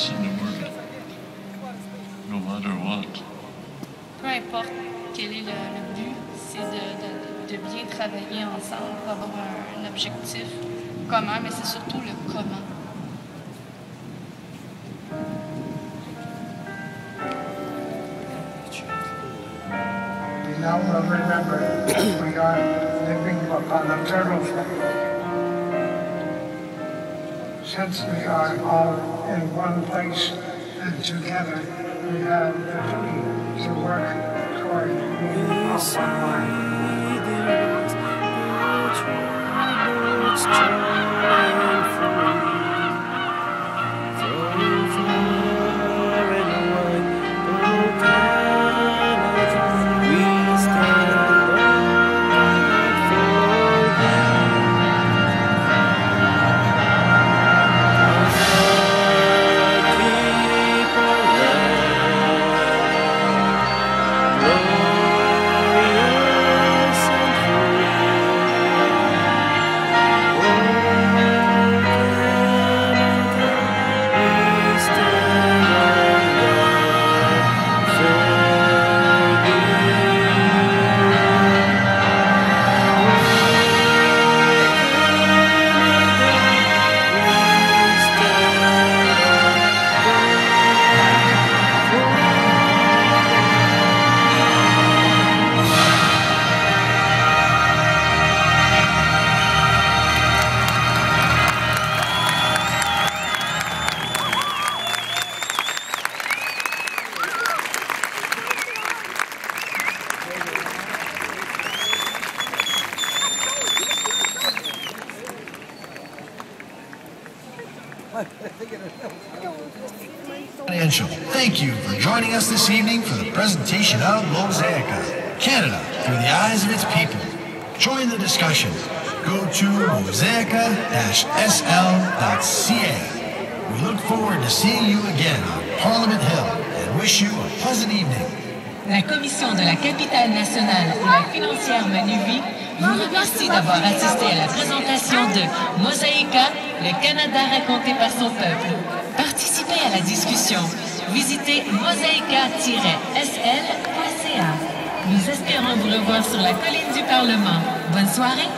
peace in the world, no matter what. Peu importe quel est le, le but, c'est de, de- de bien travailler ensemble pour avoir un, un objectif commun, mais c'est surtout le comment. We now will remember we are living upon a turtle Since we are all in one place and together, we have the duty to work toward being of one. Financial. Thank you for joining us this evening for the presentation of Mosaica, Canada through the eyes of its people. Join the discussion. Go to mosaica-sl.ca. We look forward to seeing you again on Parliament Hill and wish you a pleasant evening. La Commission de la capitale nationale et la financière Manuvie vous remercie d'avoir assisté à la présentation de Mosaïca, le Canada raconté par son peuple. Participez à la discussion. Visitez mosaïca-sl.ca. Nous espérons vous revoir sur la colline du Parlement. Bonne soirée.